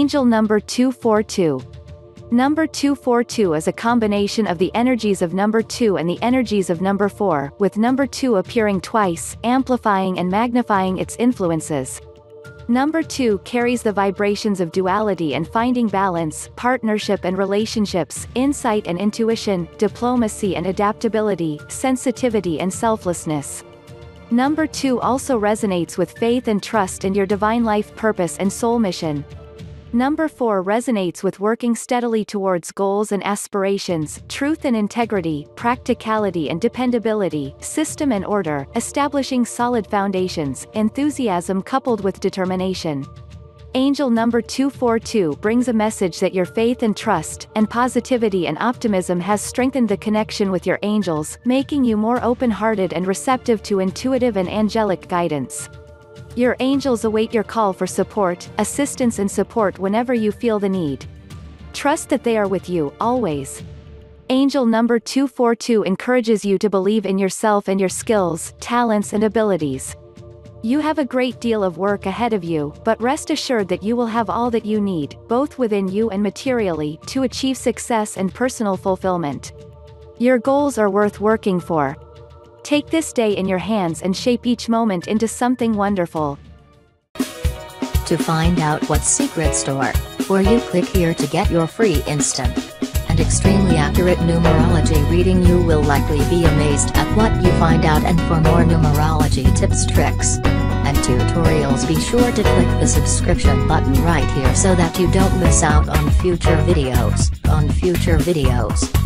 Angel number 242. Number 242 is a combination of the energies of number 2 and the energies of number 4, with number 2 appearing twice, amplifying and magnifying its influences. Number 2 carries the vibrations of duality and finding balance, partnership and relationships, insight and intuition, diplomacy and adaptability, sensitivity and selflessness. Number 2 also resonates with faith and trust in your divine life purpose and soul mission. Number 4 resonates with working steadily towards goals and aspirations, truth and integrity, practicality and dependability, system and order, establishing solid foundations, enthusiasm coupled with determination. Angel number 242 brings a message that your faith and trust, and positivity and optimism has strengthened the connection with your angels, making you more open-hearted and receptive to intuitive and angelic guidance. Your angels await your call for support, assistance and support whenever you feel the need. Trust that they are with you, always. Angel number 242 encourages you to believe in yourself and your skills, talents and abilities. You have a great deal of work ahead of you, but rest assured that you will have all that you need, both within you and materially, to achieve success and personal fulfillment. Your goals are worth working for, Take this day in your hands and shape each moment into something wonderful. To find out what secret store, or you click here to get your free instant and extremely accurate numerology reading you will likely be amazed at what you find out and for more numerology tips tricks and tutorials be sure to click the subscription button right here so that you don't miss out on future videos, on future videos.